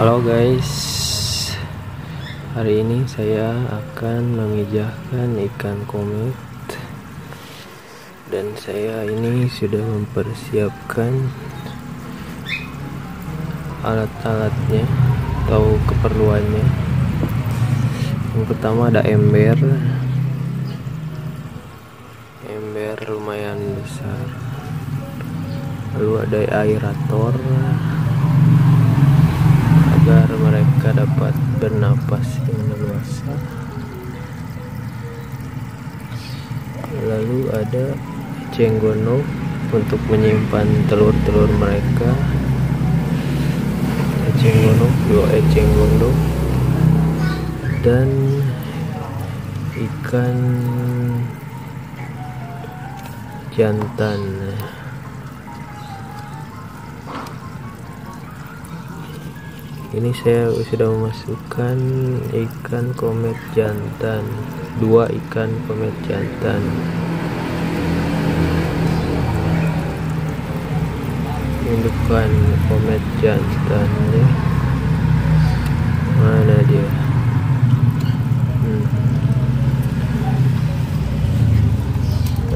Halo guys. Hari ini saya akan memijahkan ikan komet Dan saya ini sudah mempersiapkan Alat-alatnya Atau keperluannya. Yang pertama ada ember. Ember lumayan besar. Lalu ada aerator agar mereka dapat bernapas dengan leluasa. Lalu ada cenggono untuk menyimpan telur-telur mereka. Ecenggono, dua ecenggono dan ikan jantan. Ini saya sudah memasukkan ikan komet jantan. Dua ikan komet jantan. Indukan komet jantannya. Mana dia? Hmm.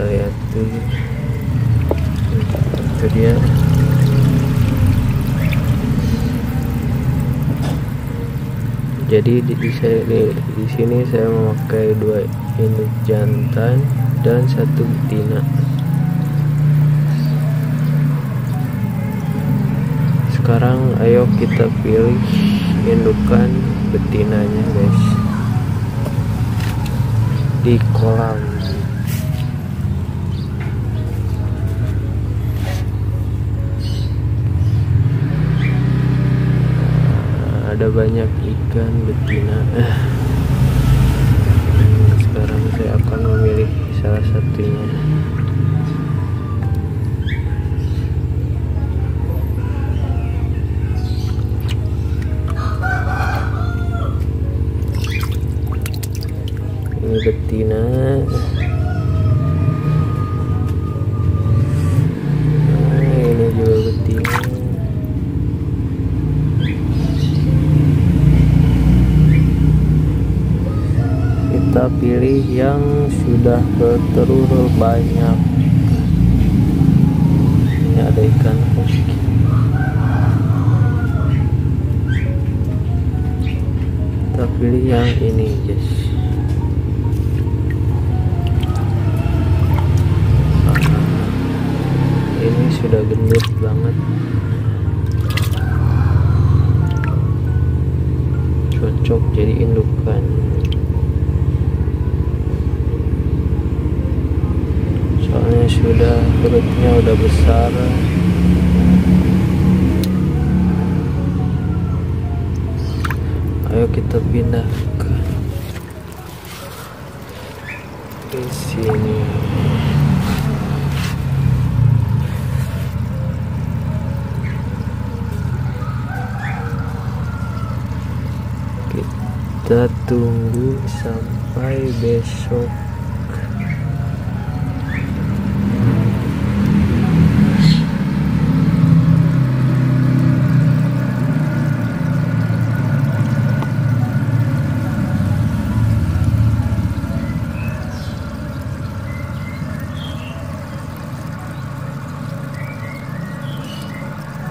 lihat dulu. Itu dia jadi di, di, di, di sini saya memakai dua induk jantan dan satu betina. Sekarang ayo kita pilih indukan betinanya guys. Di kolam ada banyak ikan betina. Eh. sekarang saya akan memilih salah satunya. Ini betina. Nah, ini juga betina pilih yang sudah bertelur banyak. Ini ada ikan husky kita pilih yang ini guys. Ini sudah gendut banget. Cocok jadi indukan soalnya sudah perutnya udah besar. Ayo kita pindah ke sini. Kita tunggu sampai besok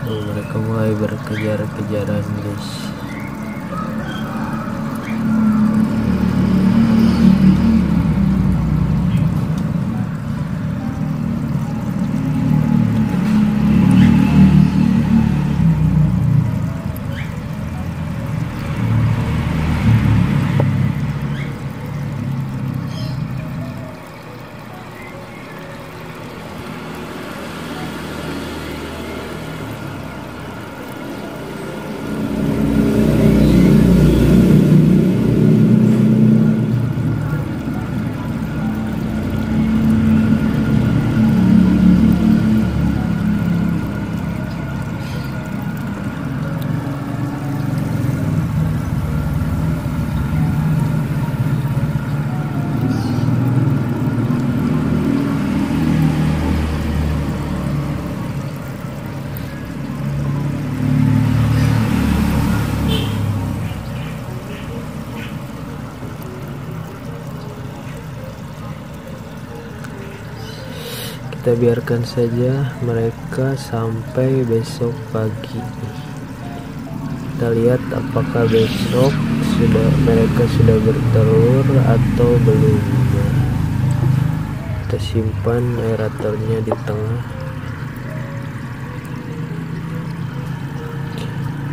Oh, mereka mulai berkejar-kejaran guys biarkan saja mereka sampai besok pagi. Kita lihat apakah besok sudah mereka sudah bertelur atau belum. Kita simpan aeratornya di tengah.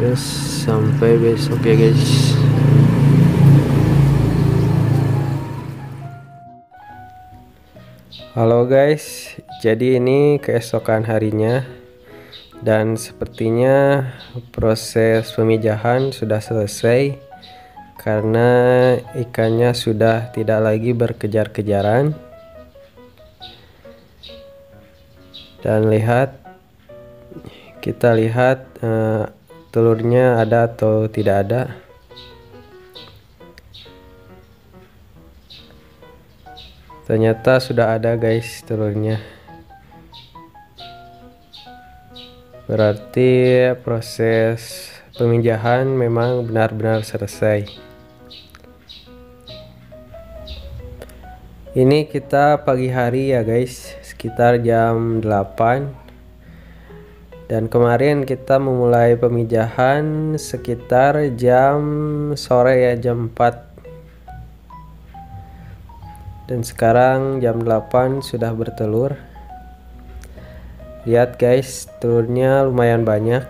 Guys sampai besok ya guys Halo guys, jadi ini keesokan harinya dan sepertinya proses pemijahan sudah selesai karena ikannya sudah tidak lagi berkejar-kejaran. Dan lihat kita lihat uh, telurnya ada atau tidak ada ternyata sudah ada guys telurnya. Berarti proses peminjahan memang benar-benar selesai. Ini kita pagi hari ya guys. Sekitar jam 8 dan kemarin kita memulai pemijahan sekitar jam sore ya jam 4 dan sekarang jam 8 sudah bertelur. Lihat guys telurnya lumayan banyak.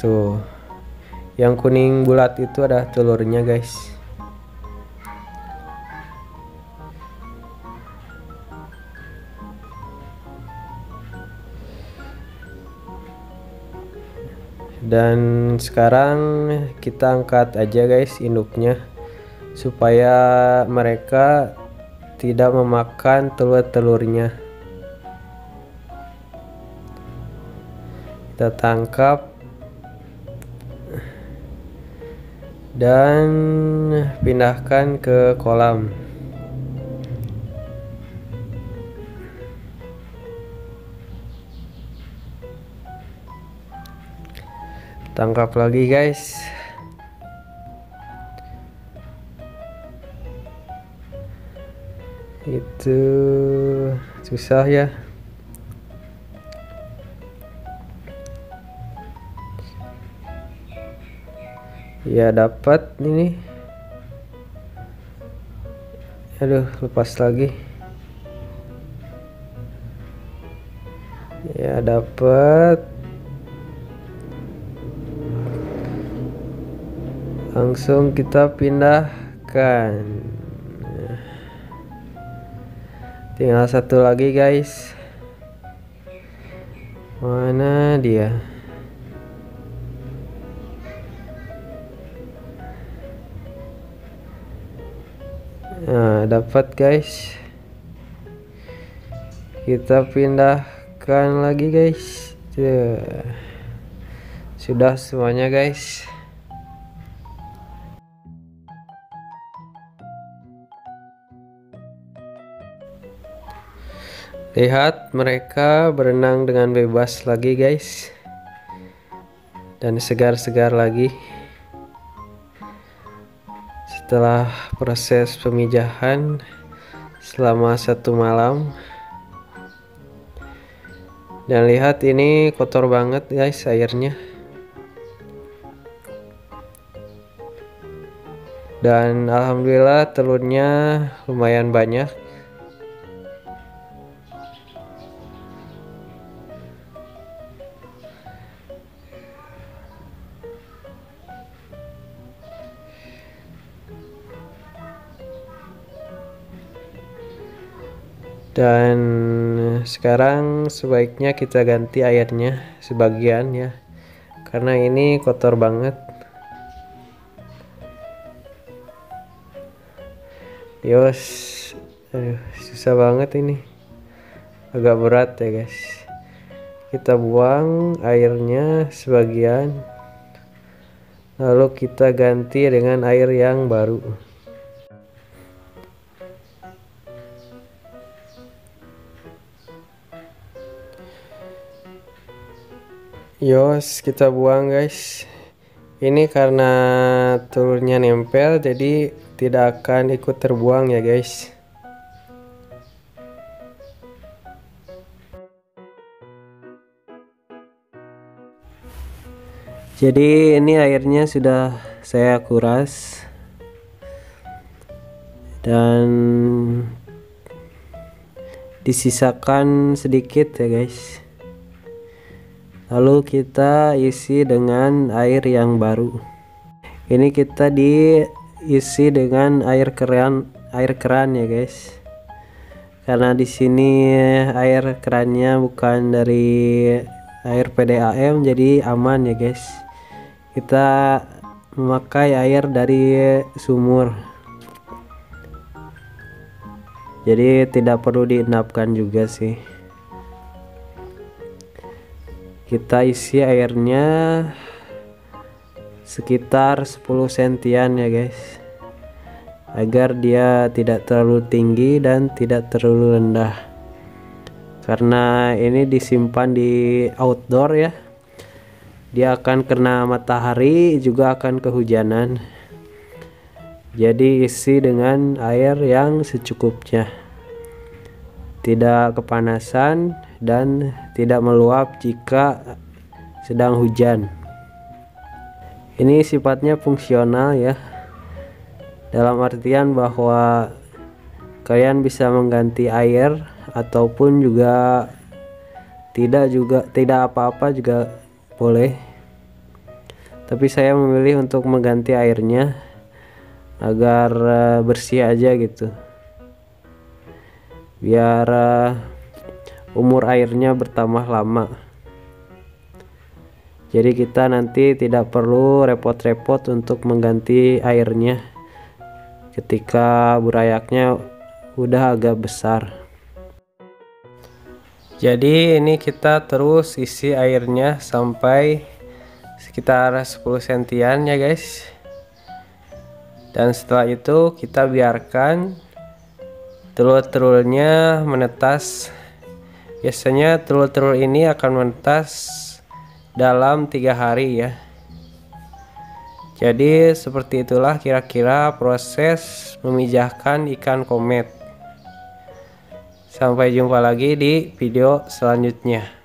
Tuh yang kuning bulat itu ada telurnya guys. Dan sekarang kita angkat aja guys induknya supaya mereka tidak memakan telur-telurnya. Kita tangkap. Dan pindahkan ke kolam. Tangkap lagi guys itu susah ya. Ya dapat ini. Aduh lepas lagi. Ya dapat. Langsung kita pindahkan tinggal satu lagi guys. Mana dia? Nah dapat guys. Kita pindahkan lagi guys. Sudah semuanya guys Lihat mereka berenang dengan bebas lagi guys. Dan segar-segar lagi. Setelah proses pemijahan Selama satu malam. Dan lihat ini kotor banget guys airnya. Dan alhamdulillah telurnya lumayan banyak dan sekarang sebaiknya kita ganti airnya sebagian ya. Karena ini kotor banget. Yos aduh susah banget ini. Agak berat ya guys. Kita buang airnya sebagian lalu kita ganti dengan air yang baru Yos kita buang guys. Ini karena telurnya nempel jadi tidak akan ikut terbuang ya guys. Jadi ini airnya sudah saya kuras. Dan disisakan sedikit ya guys lalu kita isi dengan air yang baru. Ini kita diisi dengan air keran air keran ya guys. Karena di sini air kerannya bukan dari air PDAM jadi aman ya guys. Kita memakai air dari sumur. Jadi tidak perlu diendapkan juga sih kita isi airnya sekitar 10 sentian ya guys. Agar dia tidak terlalu tinggi dan tidak terlalu rendah. Karena ini disimpan di outdoor ya. Dia akan kena matahari juga akan kehujanan. Jadi isi dengan air yang secukupnya tidak kepanasan dan tidak meluap jika sedang hujan. Ini sifatnya fungsional ya. Dalam artian bahwa kalian bisa mengganti air ataupun juga tidak juga tidak apa-apa juga boleh. Tapi saya memilih untuk mengganti airnya agar eh, bersih aja gitu. Biar eh, umur airnya bertambah lama. Jadi kita nanti tidak perlu repot-repot untuk mengganti airnya ketika burayaknya udah agak besar. Jadi ini kita terus isi airnya sampai sekitar 10 sentian ya guys. Dan setelah itu kita biarkan telur-telurnya menetas. Biasanya telur-telur ini akan menetas dalam tiga hari ya. Jadi seperti itulah kira-kira proses memijahkan ikan komet. Sampai jumpa lagi di video selanjutnya